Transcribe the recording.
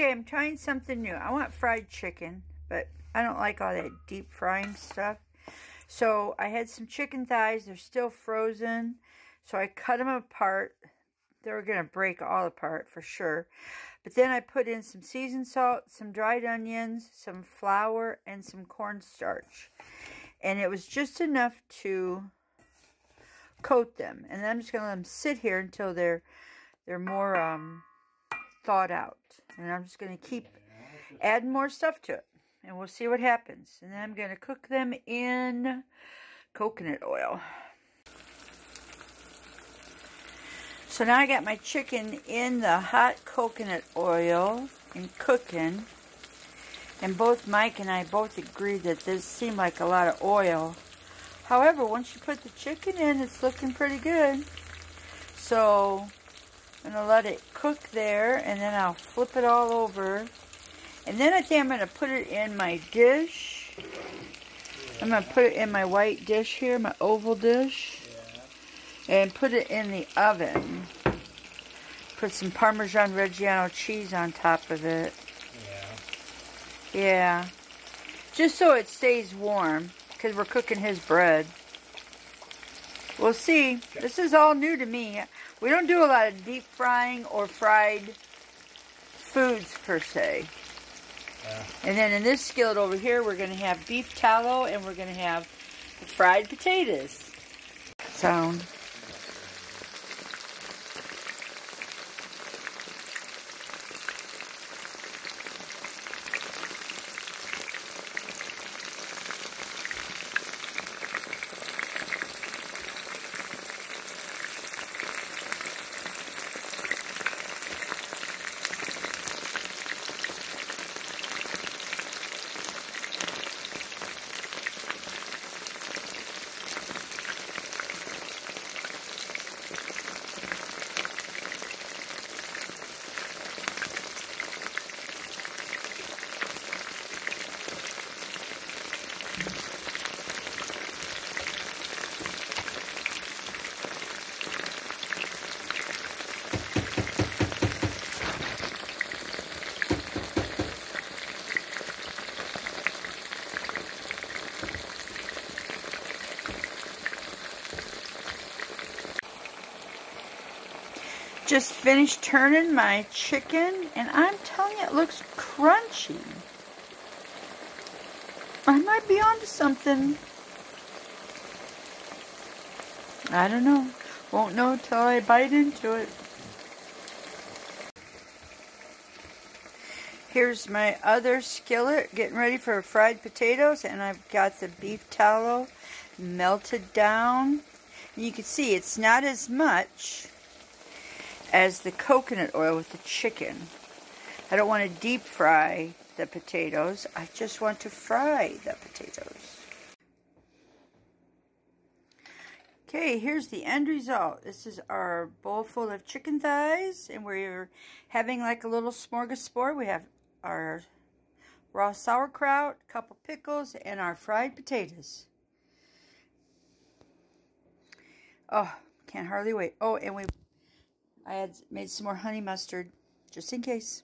Okay, I'm trying something new. I want fried chicken, but I don't like all that deep frying stuff. So I had some chicken thighs. They're still frozen. So I cut them apart. They were going to break all apart for sure. But then I put in some seasoned salt, some dried onions, some flour, and some cornstarch. And it was just enough to coat them. And I'm just going to let them sit here until they're they're more um, thawed out. And I'm just going to keep adding more stuff to it. And we'll see what happens. And then I'm going to cook them in coconut oil. So now I got my chicken in the hot coconut oil and cooking. And both Mike and I both agreed that this seemed like a lot of oil. However, once you put the chicken in, it's looking pretty good. So I'm going to let it cook there, and then I'll flip it all over. And then I think I'm going to put it in my dish. I'm going to put it in my white dish here, my oval dish. And put it in the oven. Put some Parmesan Reggiano cheese on top of it. Yeah. Yeah. Just so it stays warm, because we're cooking his bread. We'll see. This is all new to me. We don't do a lot of deep frying or fried foods per se. Yeah. And then in this skillet over here, we're going to have beef tallow and we're going to have fried potatoes. Sound. Just finished turning my chicken, and I'm telling you, it looks crunchy. I might be onto something. I don't know. Won't know till I bite into it. Here's my other skillet getting ready for fried potatoes, and I've got the beef tallow melted down. You can see it's not as much as the coconut oil with the chicken. I don't want to deep fry the potatoes. I just want to fry the potatoes. Okay, here's the end result. This is our bowl full of chicken thighs, and we're having like a little smorgasbord. We have our raw sauerkraut, a couple pickles, and our fried potatoes. Oh, can't hardly wait. Oh, and we I had made some more honey mustard, just in case.